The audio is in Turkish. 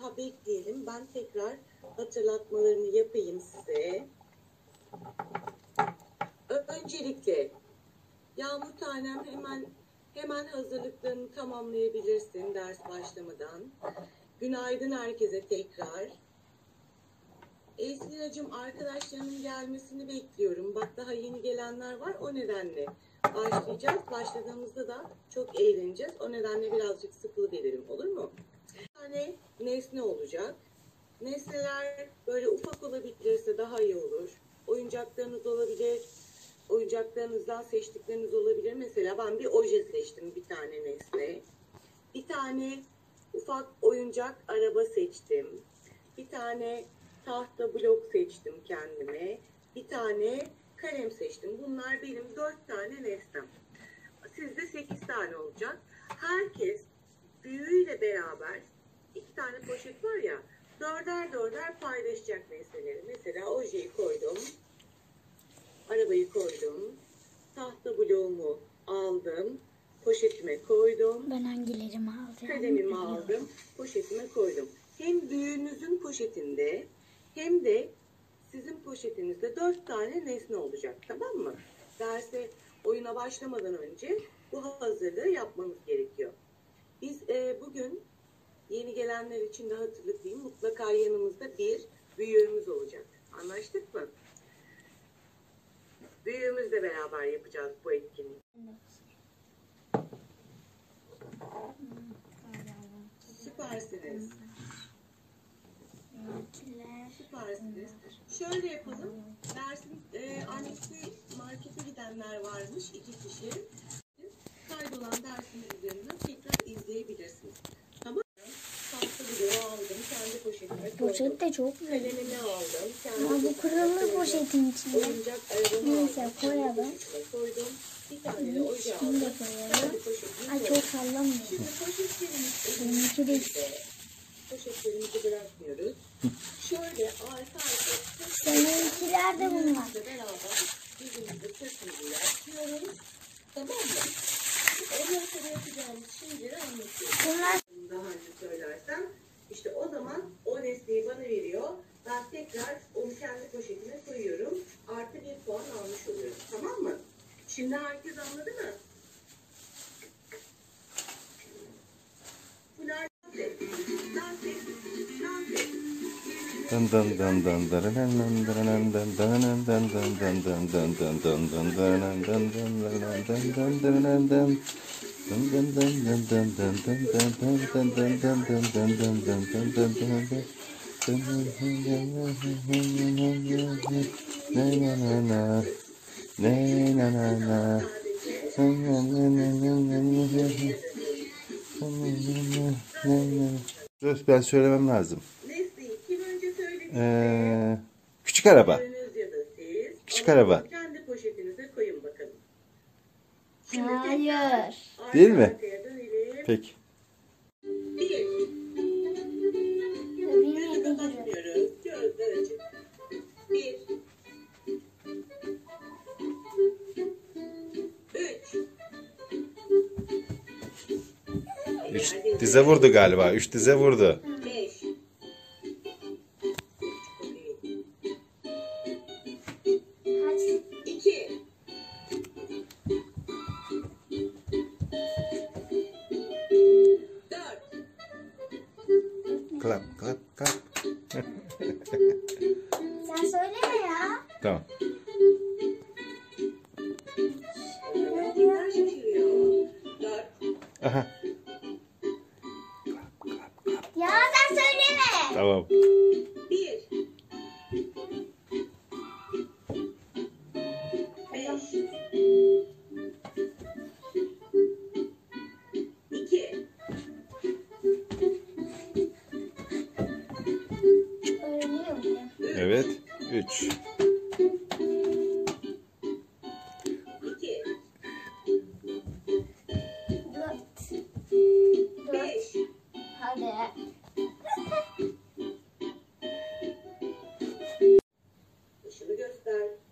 daha bekleyelim. Ben tekrar hatırlatmalarını yapayım size. Öncelikle Yağmur tanem hemen hemen hazırlıklarını tamamlayabilirsin ders başlamadan. Günaydın herkese tekrar. Esra'cığım arkadaşlarımın gelmesini bekliyorum. Bak daha yeni gelenler var o nedenle başlayacağız. Başladığımızda da çok eğleneceğiz. O nedenle birazcık sıkılı gelelim olur mu? Bir tane nesne olacak. Nesneler böyle ufak olabilirse daha iyi olur. Oyuncaklarınız olabilir. Oyuncaklarınızdan seçtikleriniz olabilir. Mesela ben bir oje seçtim bir tane nesne. Bir tane ufak oyuncak araba seçtim. Bir tane tahta blok seçtim kendime. Bir tane kalem seçtim. Bunlar benim dört tane nesnem. Sizde sekiz tane olacak. Herkes büyüğüyle beraber tane poşet var ya dörder dörder paylaşacak nesneleri. Mesela ojeyi koydum. Arabayı koydum. Tahta bloğumu aldım. Poşetime koydum. Ben hangilerimi alacağım? Kalemimi aldım, poşetime koydum. Hem büyüğünüzün poşetinde hem de sizin poşetinizde dört tane nesne olacak, tamam mı? Derse oyuna başlamadan önce bu hazırlığı yapmamız gerekiyor. Biz e, bugün yeni gelenler için de hatırlatayım, mutlaka yanımızda bir büyüğümüz olacak. Anlaştık mı? Büyüğümüzle beraber yapacağız bu etkinliği. Süpersiniz. Süpersiniz. Şöyle yapalım. Dersin e, annesi markete gidenler varmış iki kişi. Kaydolan dersiniz üzerinden tekrar izleyebilirsiniz. Tamam mı? Tahta bloğu aldım. Kendi poşetime koydum. Poşet de çok. Kendi Ama bu kırılır poşetin içinde. Neyse, koyalım. Şunu da koyalım. Ay çok sallamıyor. Benimki de Poşetlerimizi bırakmıyoruz. Şöyle arka arka Seninkiler de bunlar. Bizle beraber yüzümüzü sırtımızı yapıyoruz. Tamam mı? Ondan sonra yapacağımız şeyleri anlatıyorum. Bunlar Daha önce söylersem işte o zaman o nesneyi bana veriyor. Ben tekrar onu kendi poşetime koyuyorum. Artı bir puan almış oluyorum. Tamam mı? Şimdi herkes anladı mı? Bunlar dans et. Dans et. Dans et. Dun dun dun dun dun dun dun dun dun dun dun dun dun dun dun dun dun Dur ben söylemem lazım. Ee, küçük araba. Küçük araba. Hayır. Değil mi? Peki. Üç. Dize vurdu galiba. Üç dize vurdu. Klap klap klap. Sen söyleme ya. Tamam. Tamam. Bir. Beş. İki. Evet. Üç. Just that